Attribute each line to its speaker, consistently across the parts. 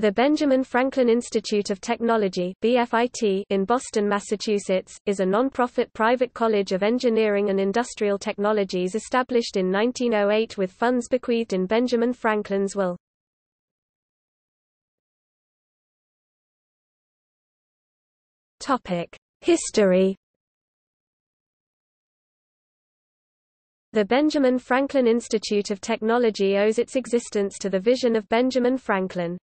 Speaker 1: The Benjamin Franklin Institute of Technology BFIT in Boston, Massachusetts, is a non-profit private college of engineering and industrial technologies established in 1908 with funds bequeathed in Benjamin Franklin's will. History The Benjamin Franklin Institute of Technology owes its existence to the vision of Benjamin Franklin.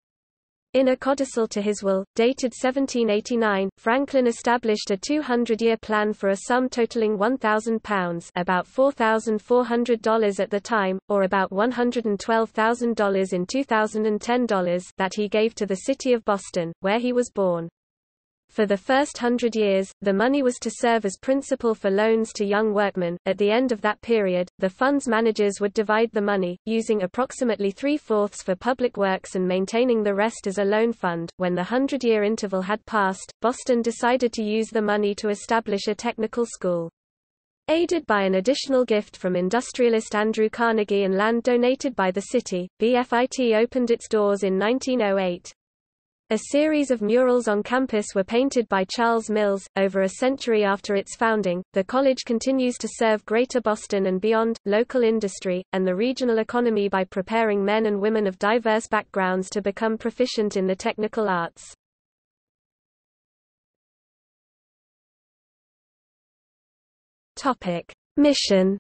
Speaker 1: In a codicil to his will, dated 1789, Franklin established a 200-year plan for a sum totaling £1,000 about $4,400 at the time, or about $112,000 in 2010 dollars that he gave to the city of Boston, where he was born. For the first hundred years, the money was to serve as principal for loans to young workmen. At the end of that period, the fund's managers would divide the money, using approximately three-fourths for public works and maintaining the rest as a loan fund. When the hundred-year interval had passed, Boston decided to use the money to establish a technical school. Aided by an additional gift from industrialist Andrew Carnegie and land donated by the city, BFIT opened its doors in 1908. A series of murals on campus were painted by Charles Mills. Over a century after its founding, the college continues to serve Greater Boston and beyond, local industry, and the regional economy by preparing men and women of diverse backgrounds to become proficient in the technical arts. Topic: Mission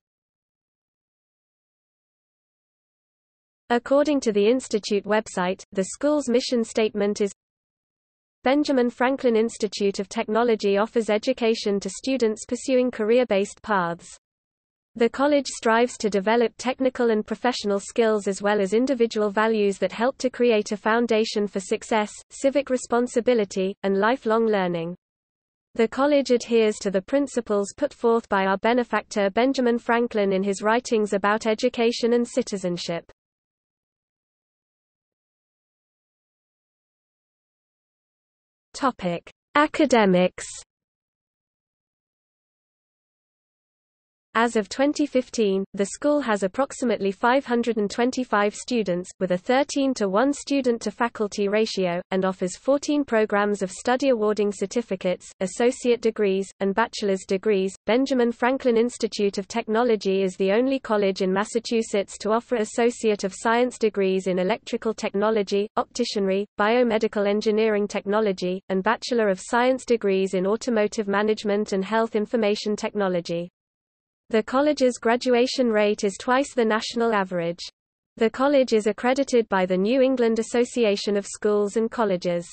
Speaker 1: According to the Institute website, the school's mission statement is Benjamin Franklin Institute of Technology offers education to students pursuing career-based paths. The college strives to develop technical and professional skills as well as individual values that help to create a foundation for success, civic responsibility, and lifelong learning. The college adheres to the principles put forth by our benefactor Benjamin Franklin in his writings about education and citizenship. Topic: Academics As of 2015, the school has approximately 525 students, with a 13 to 1 student to faculty ratio, and offers 14 programs of study awarding certificates, associate degrees, and bachelor's degrees. Benjamin Franklin Institute of Technology is the only college in Massachusetts to offer Associate of Science degrees in electrical technology, opticianry, biomedical engineering technology, and Bachelor of Science degrees in automotive management and health information technology. The college's graduation rate is twice the national average. The college is accredited by the New England Association of Schools and Colleges.